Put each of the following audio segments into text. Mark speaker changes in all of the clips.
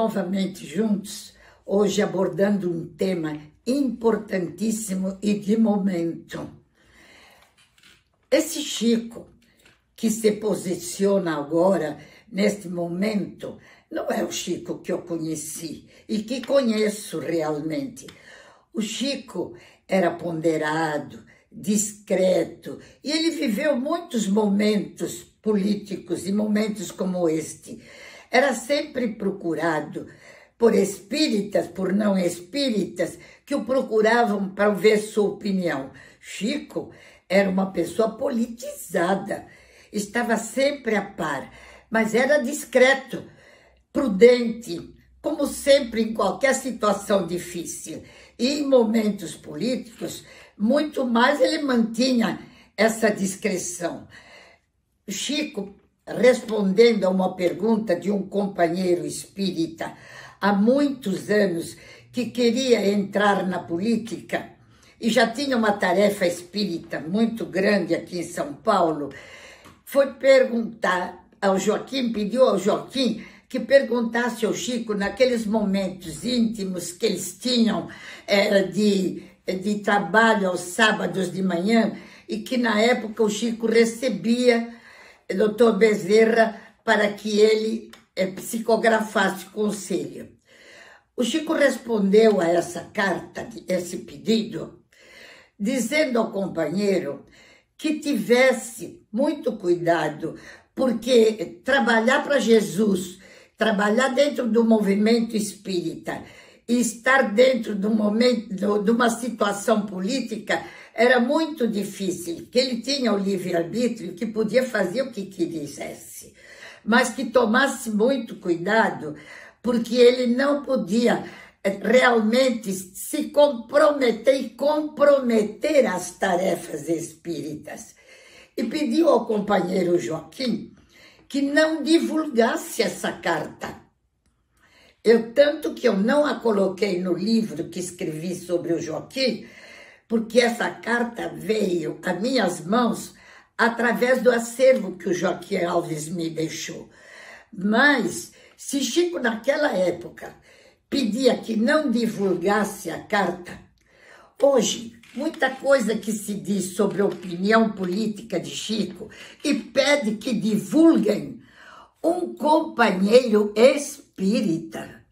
Speaker 1: novamente juntos, hoje abordando um tema importantíssimo e de momento. Esse Chico que se posiciona agora, neste momento, não é o Chico que eu conheci e que conheço realmente. O Chico era ponderado, discreto, e ele viveu muitos momentos políticos e momentos como este. Era sempre procurado por espíritas, por não espíritas, que o procuravam para ver sua opinião. Chico era uma pessoa politizada, estava sempre a par, mas era discreto, prudente, como sempre em qualquer situação difícil. E em momentos políticos, muito mais ele mantinha essa discrição. Chico, respondendo a uma pergunta de um companheiro espírita há muitos anos que queria entrar na política e já tinha uma tarefa espírita muito grande aqui em São Paulo, foi perguntar ao Joaquim, pediu ao Joaquim que perguntasse ao Chico, naqueles momentos íntimos que eles tinham era de, de trabalho aos sábados de manhã, e que na época o Chico recebia doutor Bezerra para que ele é, psicografasse conselho. O Chico respondeu a essa carta, esse pedido, dizendo ao companheiro que tivesse muito cuidado, porque trabalhar para Jesus trabalhar dentro do movimento espírita e estar dentro do momento, de uma situação política era muito difícil, que ele tinha o livre-arbítrio, que podia fazer o que quisesse, mas que tomasse muito cuidado, porque ele não podia eh, realmente se comprometer e comprometer as tarefas espíritas. E pediu ao companheiro Joaquim que não divulgasse essa carta. Eu tanto que eu não a coloquei no livro que escrevi sobre o Joaquim, porque essa carta veio a minhas mãos através do acervo que o Joaquim Alves me deixou. Mas se Chico naquela época pedia que não divulgasse a carta, hoje muita coisa que se diz sobre a opinião política de Chico e pede que divulguem um companheiro espírita.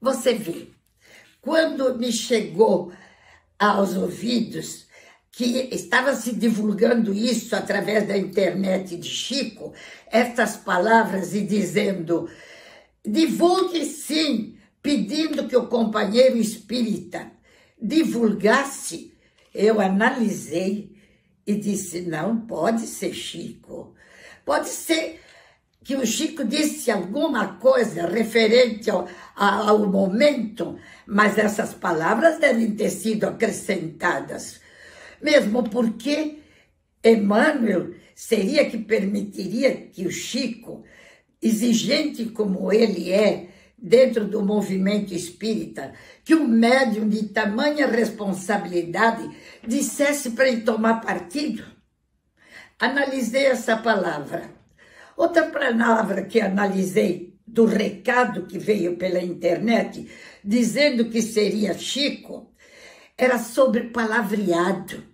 Speaker 1: Você vê, quando me chegou aos ouvidos que estava se divulgando isso através da internet de Chico, estas palavras e dizendo: divulgue sim, pedindo que o companheiro espírita divulgasse eu analisei e disse: não pode ser Chico. Pode ser que o Chico disse alguma coisa referente ao, ao momento, mas essas palavras devem ter sido acrescentadas. Mesmo porque Emmanuel seria que permitiria que o Chico, exigente como ele é, dentro do movimento espírita, que um médium de tamanha responsabilidade dissesse para ele tomar partido. Analisei essa palavra. Outra palavra que analisei do recado que veio pela internet, dizendo que seria Chico, era sobre palavreado.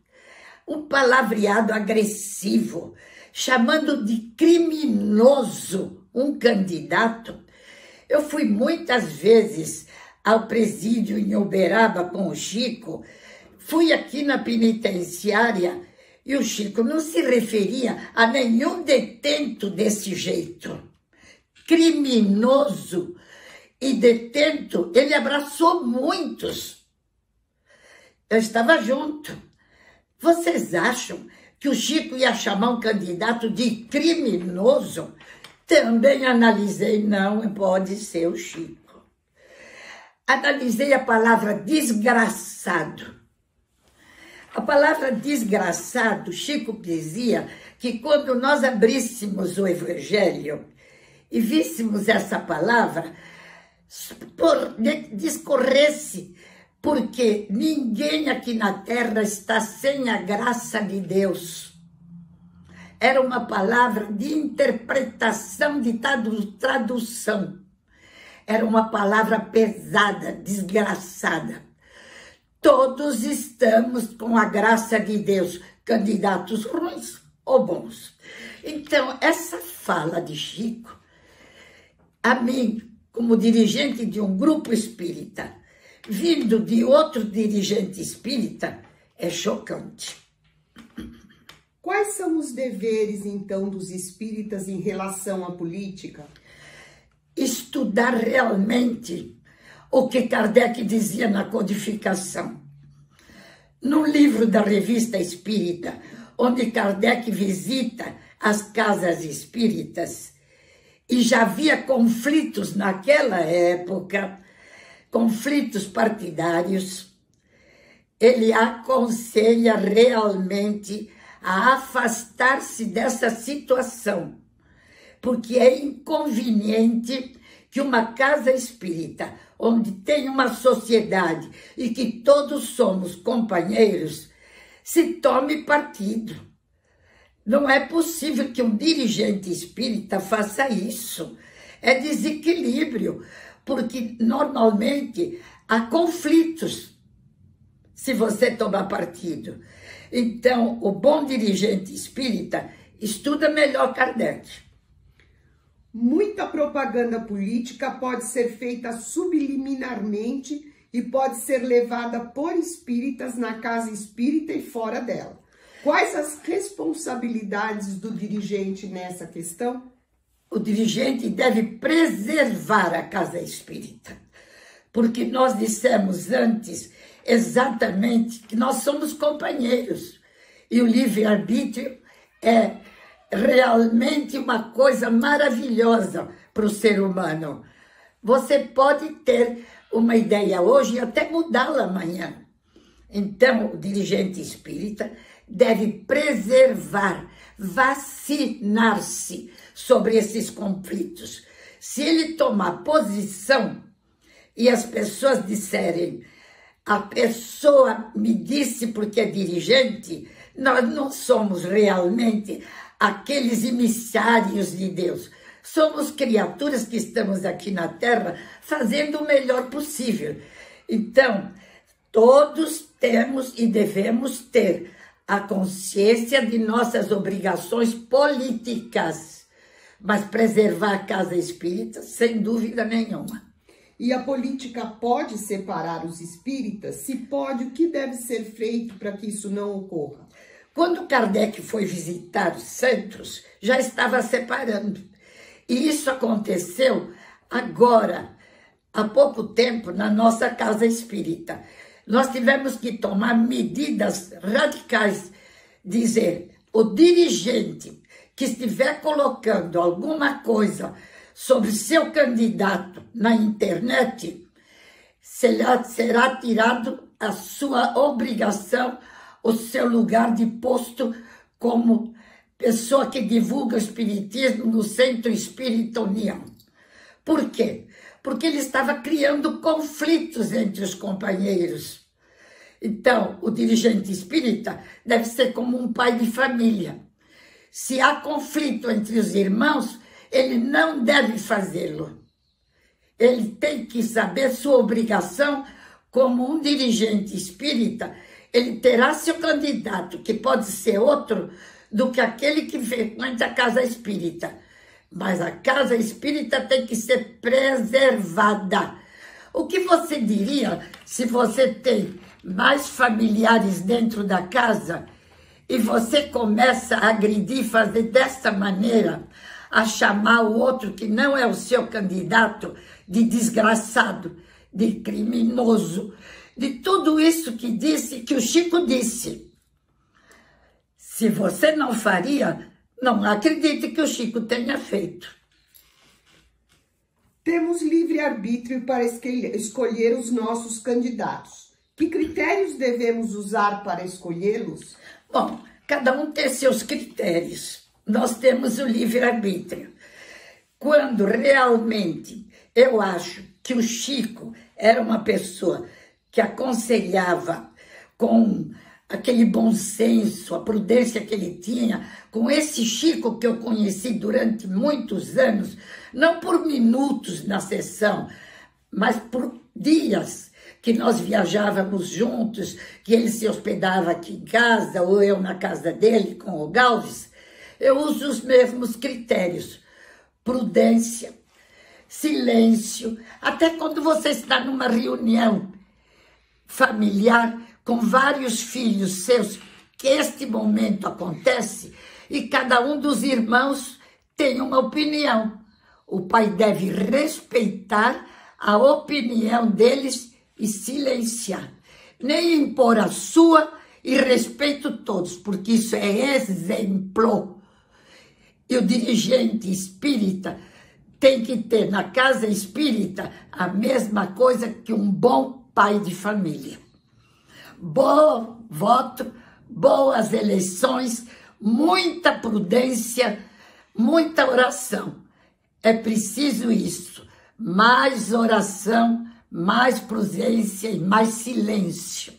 Speaker 1: Um palavreado agressivo, chamando de criminoso um candidato eu fui muitas vezes ao presídio em Uberaba com o Chico, fui aqui na penitenciária e o Chico não se referia a nenhum detento desse jeito. Criminoso e detento, ele abraçou muitos. Eu estava junto. Vocês acham que o Chico ia chamar um candidato de criminoso? Também analisei, não pode ser o Chico. Analisei a palavra desgraçado. A palavra desgraçado, Chico dizia que quando nós abríssemos o Evangelho e víssemos essa palavra, por, discorresse, porque ninguém aqui na terra está sem a graça de Deus era uma palavra de interpretação, de tradução. era uma palavra pesada, desgraçada. Todos estamos, com a graça de Deus, candidatos ruins ou bons. Então, essa fala de Chico, a mim, como dirigente de um grupo espírita, vindo de outro dirigente espírita, é chocante.
Speaker 2: Quais são os deveres, então, dos espíritas em relação à política?
Speaker 1: Estudar realmente o que Kardec dizia na codificação. No livro da Revista Espírita, onde Kardec visita as casas espíritas, e já havia conflitos naquela época, conflitos partidários, ele aconselha realmente a afastar-se dessa situação, porque é inconveniente que uma casa espírita, onde tem uma sociedade e que todos somos companheiros, se tome partido. Não é possível que um dirigente espírita faça isso. É desequilíbrio, porque normalmente há conflitos se você tomar partido. Então, o bom dirigente espírita estuda melhor Kardec.
Speaker 2: Muita propaganda política pode ser feita subliminarmente e pode ser levada por espíritas na casa espírita e fora dela. Quais as responsabilidades do dirigente nessa questão?
Speaker 1: O dirigente deve preservar a casa espírita, porque nós dissemos antes exatamente que nós somos companheiros e o livre-arbítrio é realmente uma coisa maravilhosa para o ser humano. Você pode ter uma ideia hoje e até mudá-la amanhã. Então, o dirigente espírita deve preservar, vacinar-se sobre esses conflitos. Se ele tomar posição e as pessoas disserem, a pessoa me disse porque é dirigente, nós não somos realmente aqueles emissários de Deus. Somos criaturas que estamos aqui na Terra fazendo o melhor possível. Então, todos temos e devemos ter a consciência de nossas obrigações políticas, mas preservar a casa espírita, sem dúvida nenhuma.
Speaker 2: E a política pode separar os espíritas? Se pode, o que deve ser feito para que isso não ocorra?
Speaker 1: Quando Kardec foi visitar os centros, já estava separando. E isso aconteceu agora, há pouco tempo, na nossa casa espírita. Nós tivemos que tomar medidas radicais, dizer, o dirigente que estiver colocando alguma coisa sobre seu candidato na internet, será, será tirado a sua obrigação o seu lugar de posto como pessoa que divulga o espiritismo no Centro Espírita União. Por quê? Porque ele estava criando conflitos entre os companheiros. Então, o dirigente espírita deve ser como um pai de família. Se há conflito entre os irmãos, ele não deve fazê-lo. Ele tem que saber sua obrigação como um dirigente espírita ele terá seu candidato, que pode ser outro do que aquele que frequenta a casa espírita. Mas a casa espírita tem que ser preservada. O que você diria se você tem mais familiares dentro da casa e você começa a agredir, fazer dessa maneira, a chamar o outro que não é o seu candidato de desgraçado, de criminoso, de tudo isso que disse, que o Chico disse. Se você não faria, não acredite que o Chico tenha feito.
Speaker 2: Temos livre-arbítrio para escolher os nossos candidatos. Que critérios devemos usar para escolhê-los?
Speaker 1: Bom, cada um tem seus critérios. Nós temos o livre-arbítrio. Quando realmente eu acho que o Chico era uma pessoa que aconselhava com aquele bom senso, a prudência que ele tinha, com esse Chico que eu conheci durante muitos anos, não por minutos na sessão, mas por dias que nós viajávamos juntos, que ele se hospedava aqui em casa, ou eu na casa dele com o Galves, eu uso os mesmos critérios. Prudência, silêncio, até quando você está numa reunião familiar, com vários filhos seus, que este momento acontece e cada um dos irmãos tem uma opinião. O pai deve respeitar a opinião deles e silenciar, nem impor a sua e respeito todos, porque isso é exemplo. E o dirigente espírita tem que ter na casa espírita a mesma coisa que um bom pai de família bom voto, boas eleições, muita prudência, muita oração. É preciso isso. Mais oração, mais prudência e mais silêncio.